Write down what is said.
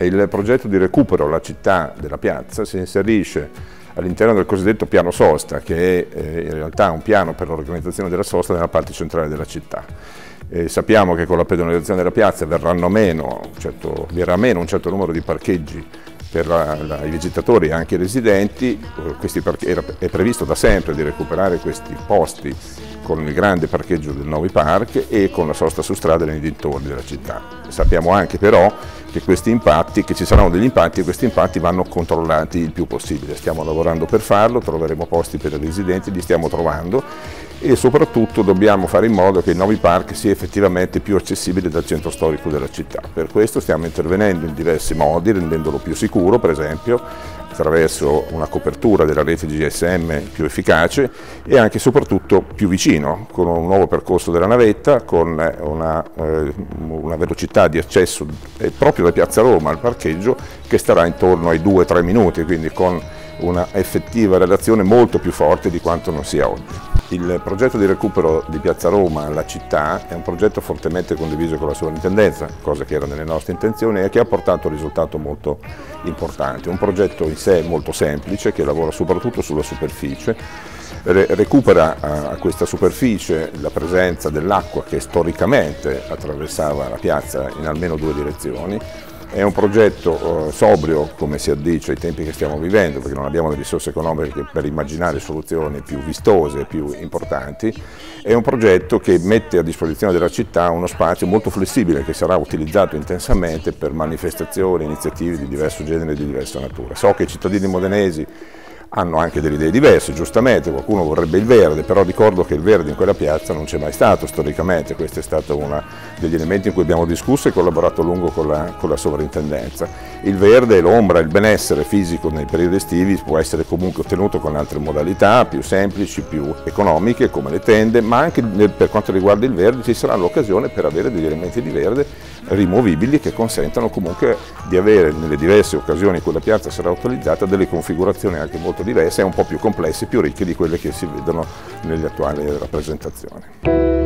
Il progetto di recupero alla città della piazza si inserisce all'interno del cosiddetto piano sosta, che è eh, in realtà un piano per l'organizzazione della sosta nella parte centrale della città. Eh, sappiamo che con la pedonalizzazione della piazza meno, certo, verrà meno un certo numero di parcheggi per la, la, i visitatori e anche i residenti, era, è previsto da sempre di recuperare questi posti con il grande parcheggio del Novi Park e con la sosta su strada nei dintorni della città. Sappiamo anche però che, impatti, che ci saranno degli impatti e questi impatti vanno controllati il più possibile. Stiamo lavorando per farlo, troveremo posti per i residenti, li stiamo trovando e soprattutto dobbiamo fare in modo che il Novi Park sia effettivamente più accessibile dal centro storico della città. Per questo stiamo intervenendo in diversi modi, rendendolo più sicuro, per esempio attraverso una copertura della rete GSM più efficace e anche e soprattutto più vicino, con un nuovo percorso della navetta, con una, eh, una velocità di accesso eh, proprio da Piazza Roma al parcheggio che starà intorno ai 2-3 minuti, quindi con una effettiva relazione molto più forte di quanto non sia oggi. Il progetto di recupero di Piazza Roma alla città è un progetto fortemente condiviso con la sovrintendenza, cosa che era nelle nostre intenzioni e che ha portato un risultato molto importante. Un progetto in sé molto semplice che lavora soprattutto sulla superficie, recupera a questa superficie la presenza dell'acqua che storicamente attraversava la piazza in almeno due direzioni, è un progetto eh, sobrio, come si addice ai tempi che stiamo vivendo, perché non abbiamo le risorse economiche per immaginare soluzioni più vistose, più importanti. È un progetto che mette a disposizione della città uno spazio molto flessibile che sarà utilizzato intensamente per manifestazioni, iniziative di diverso genere e di diversa natura. So che i cittadini modenesi hanno anche delle idee diverse, giustamente, qualcuno vorrebbe il verde, però ricordo che il verde in quella piazza non c'è mai stato storicamente, questo è stato uno degli elementi in cui abbiamo discusso e collaborato a lungo con la, con la sovrintendenza. Il verde, l'ombra, il benessere fisico nei periodi estivi può essere comunque ottenuto con altre modalità, più semplici, più economiche, come le tende, ma anche per quanto riguarda il verde ci sarà l'occasione per avere degli elementi di verde rimovibili che consentano comunque di avere nelle diverse occasioni in cui la piazza sarà utilizzata delle configurazioni anche molto diverse e un po' più complesse, più ricche di quelle che si vedono nelle attuali rappresentazioni.